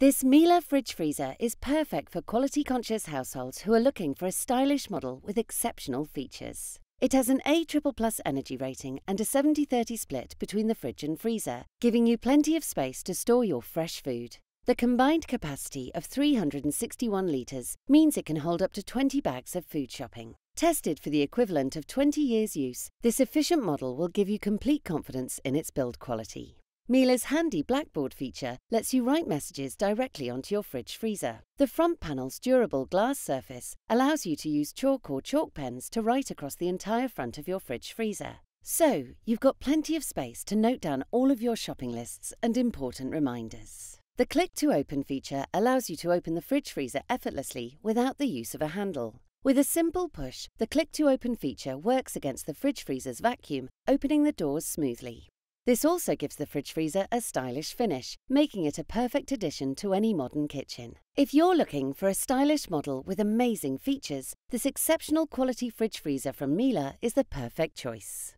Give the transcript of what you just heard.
This Miele fridge freezer is perfect for quality conscious households who are looking for a stylish model with exceptional features. It has an A plus energy rating and a 70 30 split between the fridge and freezer, giving you plenty of space to store your fresh food. The combined capacity of 361 litres means it can hold up to 20 bags of food shopping. Tested for the equivalent of 20 years' use, this efficient model will give you complete confidence in its build quality. Miele's handy blackboard feature lets you write messages directly onto your fridge freezer. The front panel's durable glass surface allows you to use chalk or chalk pens to write across the entire front of your fridge freezer. So, you've got plenty of space to note down all of your shopping lists and important reminders. The Click to Open feature allows you to open the fridge freezer effortlessly without the use of a handle. With a simple push, the Click to Open feature works against the fridge freezer's vacuum, opening the doors smoothly. This also gives the fridge freezer a stylish finish, making it a perfect addition to any modern kitchen. If you're looking for a stylish model with amazing features, this exceptional quality fridge freezer from Miele is the perfect choice.